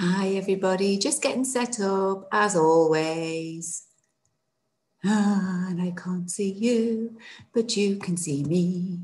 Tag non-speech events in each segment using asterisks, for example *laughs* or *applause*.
Hi, everybody. Just getting set up as always. Ah, and I can't see you, but you can see me.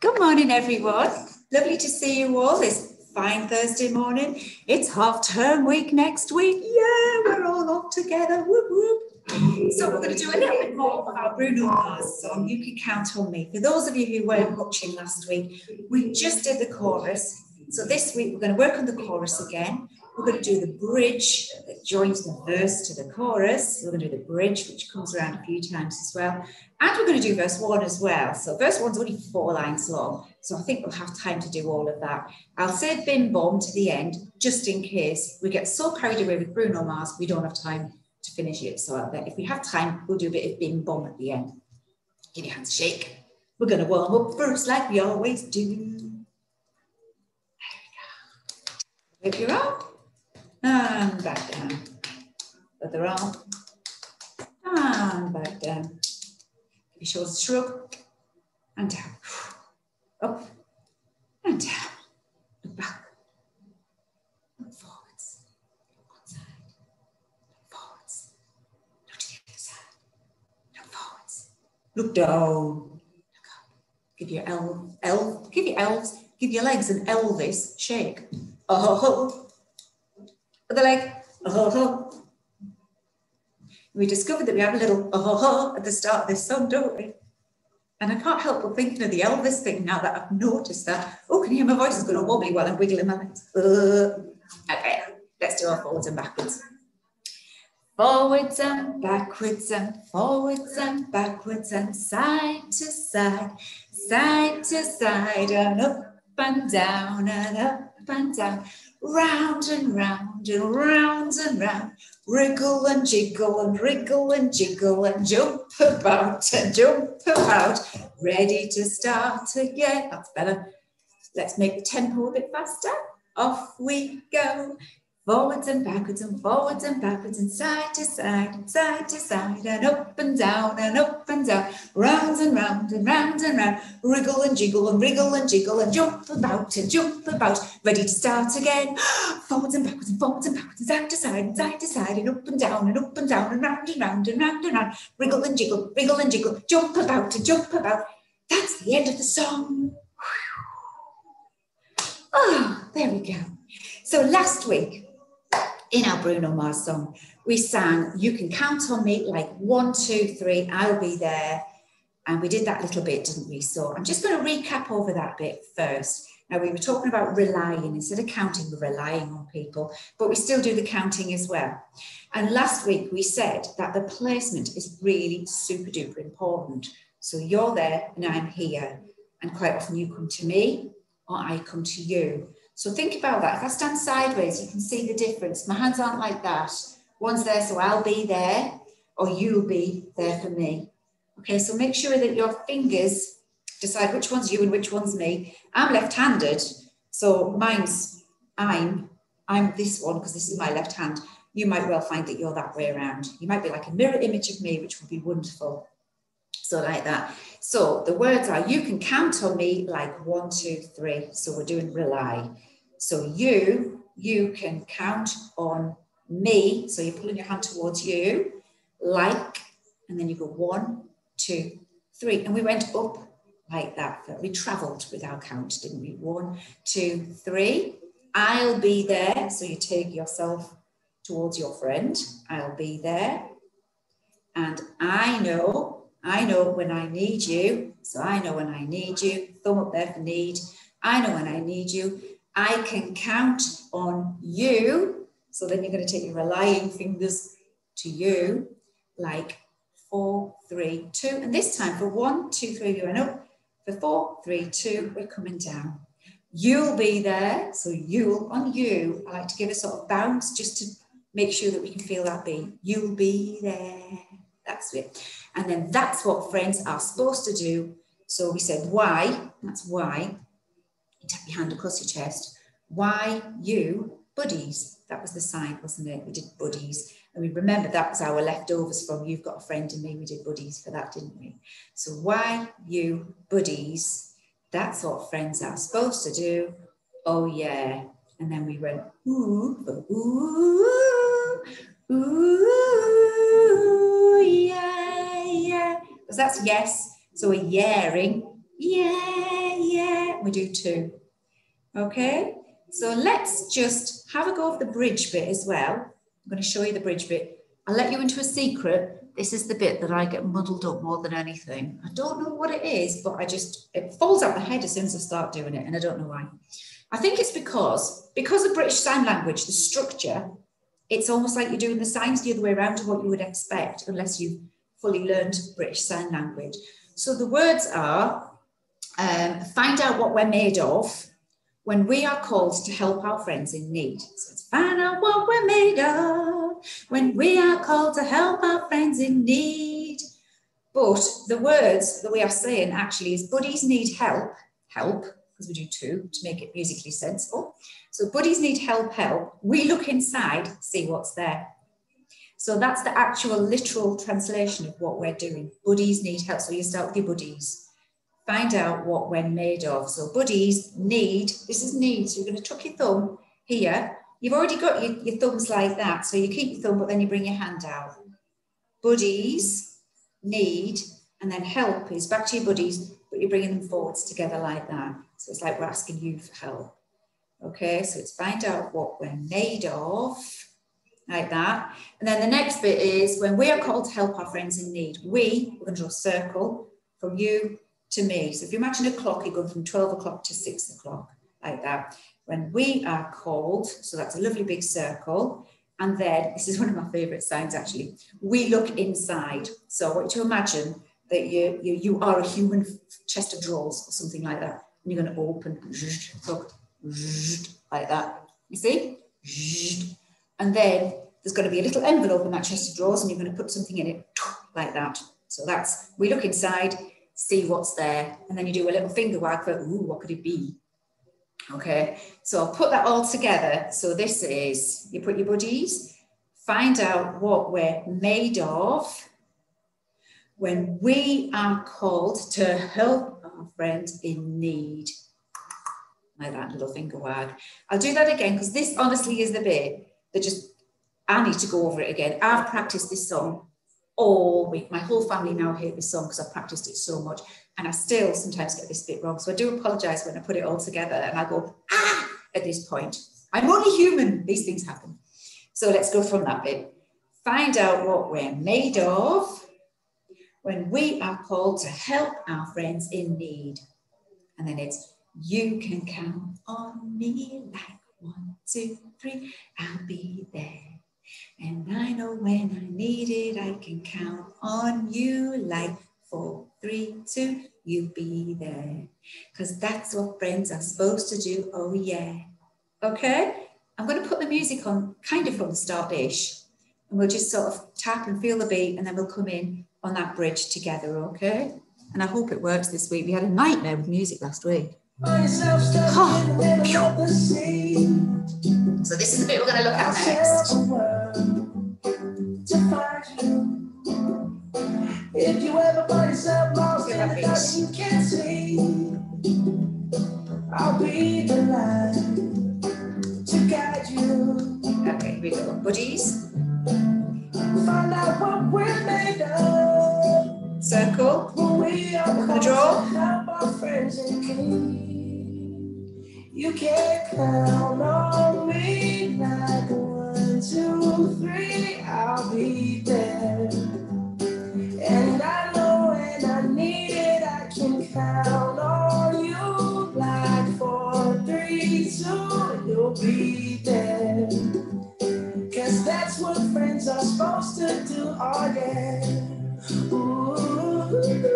Good morning, everyone. Lovely to see you all this fine Thursday morning. It's half term week next week. Yeah, we're all off together. Whoop, whoop. So we're going to do a little bit more of our Bruno Mars song. You can count on me. For those of you who weren't watching last week, we just did the chorus so this week we're going to work on the chorus again. We're going to do the bridge that joins the verse to the chorus. We're going to do the bridge, which comes around a few times as well. And we're going to do verse one as well. So verse one's only four lines long. So I think we'll have time to do all of that. I'll say bim bom to the end, just in case we get so carried away with Bruno Mars, we don't have time to finish it. So if we have time, we'll do a bit of bim bom at the end. Give your hands a shake. We're going to warm up first like we always do. Lift your arm and back down. Other arm and back down. Give your shoulders a shrug and down. Up and down. Look back. Look forwards. Look one side. Look forwards. Look to the other side. Look forwards. Look down. Look up. Give your elbow, elf, give your elves, give your legs an Elvis shake oh, the leg, oh. We discovered that we have a little oh at the start of this song, don't we? And I can't help but thinking of the Elvis thing now that I've noticed that. Oh, can you hear my voice is going to wobbly while I'm wiggling my legs? Uh, okay, let's do our forwards and backwards. Forwards and backwards and forwards and backwards and side to side, side to side and up and down and up and down, round and round and round and round, wriggle and jiggle and wriggle and jiggle and jump about and jump about, ready to start again. That's better. Let's make the tempo a bit faster. Off we go forwards and backwards and forwards and backwards and side to side and side to side and up and down and up and down, round and round and round and round, wriggle and jiggle and wriggle and jiggle and jump about and jump about, ready to start again. *gasps* Forwards and backwards and forwards and backwards and side to side and side to side and up and down and up and down and round and round and round and round, wriggle and jiggle, wriggle and jiggle, jump about and jump about. That's the end of the song. *sighs* Oh, there we go. So last week in our Bruno Mars song, we sang, You Can Count on Me, like one, two, three, I'll be there. And we did that little bit, didn't we? So I'm just going to recap over that bit first. Now, we were talking about relying. Instead of counting, we're relying on people, but we still do the counting as well. And last week, we said that the placement is really super duper important. So you're there and I'm here. And quite often you come to me or I come to you. So think about that. If I stand sideways, you can see the difference. My hands aren't like that. One's there, so I'll be there, or you'll be there for me. Okay, so make sure that your fingers decide which one's you and which one's me. I'm left-handed, so mine's I'm I'm this one because this is my left hand. You might well find that you're that way around. You might be like a mirror image of me, which would be wonderful. So like that. So the words are, you can count on me like one, two, three. So we're doing rely. So you, you can count on me. So you're pulling your hand towards you, like, and then you go one, two, three. And we went up like that. We traveled with our count, didn't we? One, two, three. I'll be there. So you take yourself towards your friend. I'll be there. And I know, I know when I need you. So I know when I need you. Thumb up there for need. I know when I need you. I can count on you. So then you're going to take your relying fingers to you, like four, three, two. And this time for one, two, three, we went up. For four, three, two, we're coming down. You'll be there. So you'll on you. I like to give a sort of bounce just to make sure that we can feel that beat. You'll be there. That's it. And then that's what friends are supposed to do. So we said why, that's why you tap your hand across your chest. Why you buddies? That was the sign, wasn't it? We did buddies. And we remember that was our leftovers from You've Got a Friend in Me. We did buddies for that, didn't we? So why you buddies? That's what friends are supposed to do. Oh, yeah. And then we went ooh, ooh, ooh, Because that's yes. So we're yearing, yeah, yeah. We do two. Okay. So let's just have a go of the bridge bit as well. I'm going to show you the bridge bit. I'll let you into a secret. This is the bit that I get muddled up more than anything. I don't know what it is, but I just, it falls out my head as soon as I start doing it, and I don't know why. I think it's because, because of British Sign Language, the structure, it's almost like you're doing the signs the other way around to what you would expect, unless you've fully learned British Sign Language. So the words are um, find out what we're made of, when we are called to help our friends in need. So it's find out what we're made of when we are called to help our friends in need. But the words that we are saying actually is buddies need help, help, because we do two to make it musically sensible. So buddies need help, help. We look inside, see what's there. So that's the actual literal translation of what we're doing. Buddies need help. So you start with your buddies find out what we're made of. So buddies need, this is need. So you're going to tuck your thumb here. You've already got your, your thumbs like that. So you keep your thumb, but then you bring your hand out. Buddies need, and then help is back to your buddies, but you're bringing them forwards together like that. So it's like we're asking you for help. Okay, so it's find out what we're made of, like that. And then the next bit is when we are called to help our friends in need, we, we're going to draw a circle from you to me. So if you imagine a clock, you go from 12 o'clock to six o'clock, like that. When we are called, so that's a lovely big circle. And then this is one of my favorite signs actually. We look inside. So I want you to imagine that you, you, you are a human chest of drawers or something like that. And you're going to open, look, *laughs* like that. You see? And then there's going to be a little envelope in that chest of drawers and you're going to put something in it *tsk* like that. So that's, we look inside, see what's there, and then you do a little finger wag for, ooh, what could it be? Okay, so I'll put that all together. So this is, you put your buddies, find out what we're made of when we are called to help our friends in need. Like that little finger wag. I'll do that again because this honestly is the bit that just, I need to go over it again. I've practiced this song all week. My whole family now hate this song because I've practiced it so much. And I still sometimes get this bit wrong. So I do apologize when I put it all together and I go, ah, at this point. I'm only human. These things happen. So let's go from that bit. Find out what we're made of when we are called to help our friends in need. And then it's, you can count on me like one, two, three, I'll be there. And I know when I need it, I can count on you like four, three, two, you'll be there. Because that's what friends are supposed to do. Oh, yeah. Okay? I'm going to put the music on kind of from the start ish. And we'll just sort of tap and feel the beat, and then we'll come in on that bridge together. Okay? And I hope it works this week. We had a nightmare with music last week. Oh. So, this is the bit we're going to look at next to find you. If you ever find yourself lost in a place you can't see, I'll be the light to guide you. Okay, we go. Buddies. Find out what we're made of. Circle. We are the draw. Help our friends in need. You can two, you'll be there. Cause that's what friends are supposed to do, oh yeah. Ooh.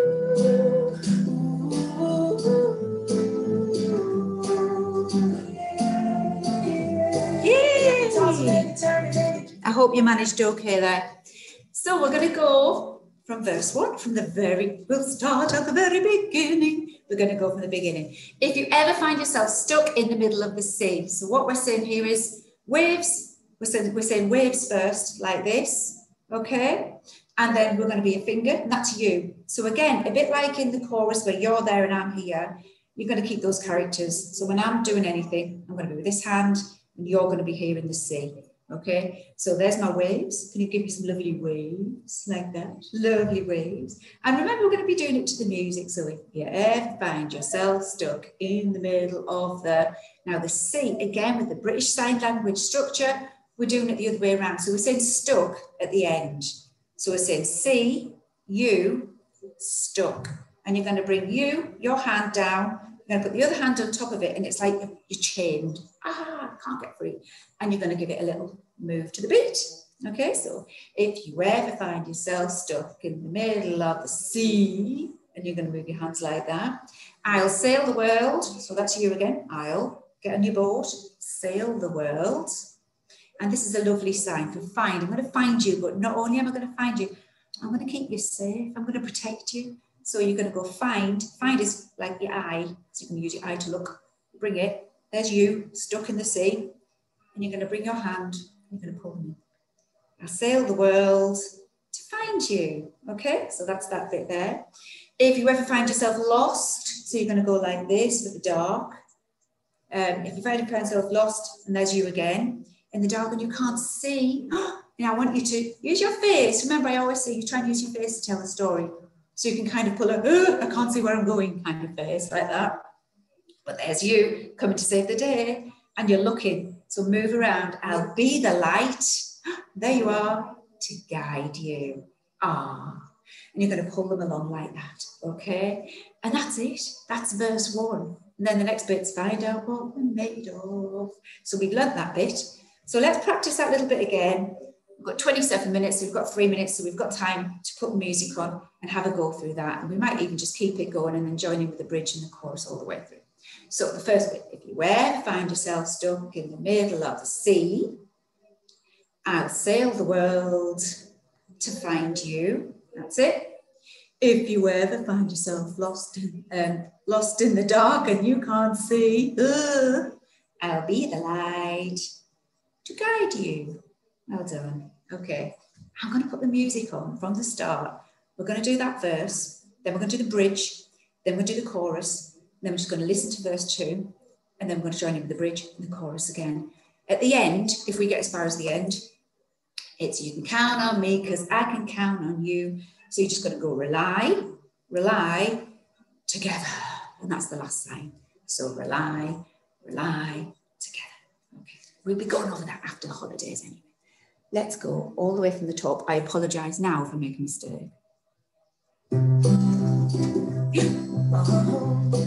I hope you managed okay there. So we're going to go from verse one, from the very, we'll start at the very beginning. We're going to go from the beginning. If you ever find yourself stuck in the middle of the sea, so what we're saying here is waves, we're saying, we're saying waves first, like this, okay? And then we're going to be a finger, and that's you. So again, a bit like in the chorus where you're there and I'm here, you're going to keep those characters. So when I'm doing anything, I'm going to be with this hand and you're going to be here in the sea. Okay, so there's my waves. Can you give me some lovely waves like that? Lovely waves. And remember, we're going to be doing it to the music. So if you ever find yourself stuck in the middle of the, now the sea, again with the British Sign Language structure, we're doing it the other way around. So we're saying stuck at the end. So we're saying sea, you, stuck. And you're going to bring you, your hand down, going to put the other hand on top of it and it's like you're chained. Ah, I can't get free. And you're going to give it a little move to the beat. Okay, so if you ever find yourself stuck in the middle of the sea, and you're going to move your hands like that, I'll sail the world. So that's you again. I'll get on your boat, sail the world. And this is a lovely sign for find. I'm going to find you, but not only am I going to find you, I'm going to keep you safe. I'm going to protect you. So you're going to go find. Find is like your eye. So you can use your eye to look. Bring it. There's you stuck in the sea. And you're going to bring your hand. You're going to pull me. I sail the world to find you. Okay, so that's that bit there. If you ever find yourself lost, so you're going to go like this with the dark. Um, if you find yourself lost and there's you again in the dark and you can't see, *gasps* you know, I want you to use your face. Remember, I always say you try and use your face to tell a story. So you can kind of pull a, I can't see where I'm going kind of face like that. But there's you coming to save the day and you're looking. So move around. I'll be the light. *gasps* There you are to guide you. Ah. And you're going to pull them along like that. Okay. And that's it. That's verse one. And then the next bit's find out what we're made of. So we've learnt that bit. So let's practice that little bit again. We've got 27 minutes, we've got three minutes, so we've got time to put music on and have a go through that. And we might even just keep it going and then join in with the bridge and the chorus all the way through. So the first bit, if you ever find yourself stuck in the middle of the sea, I'll sail the world to find you. That's it. If you ever find yourself lost in, um, lost in the dark and you can't see, I'll be the light to guide you. Well done. Okay. I'm going to put the music on from the start. We're going to do that verse, then we're going to do the bridge, then we'll do the chorus, then we're just going to listen to verse two, and then we're going to join in with the bridge and the chorus again. At the end, if we get as far as the end, it's you can count on me because I can count on you. So you're just going to go rely, rely together. And that's the last sign. So rely, rely together. Okay. We'll be going over that after the holidays anyway. Let's go all the way from the top. I apologize now for making a mistake. *laughs*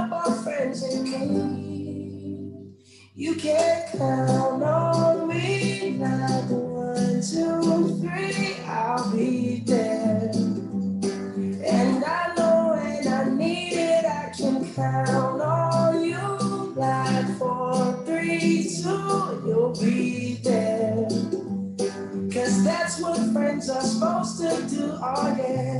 You can count on me one, two, three, I'll be there. And I know when I need it, I can count on you like four, three, two, you'll be there. Cause that's what friends are supposed to do, oh yeah.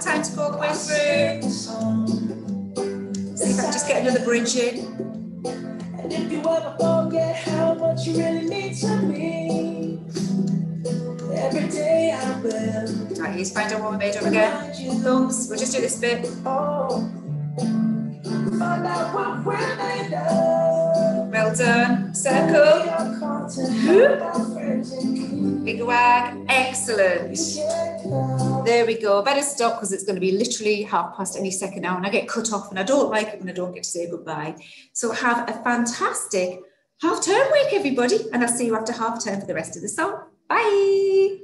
Time to go all the way through. See if I can just get another bridge in. And if you ever forget how much you really need to me. Every day I will. Right, he's find out what we made of again. Thumbs. We'll just do this bit. Oh, find out what we're made of. Well done. Circle. Big wag. Excellent. There we go. Better stop because it's going to be literally half past any second now, and I get cut off, and I don't like it when I don't get to say goodbye. So have a fantastic half term week, everybody, and I'll see you after half term for the rest of the song. Bye.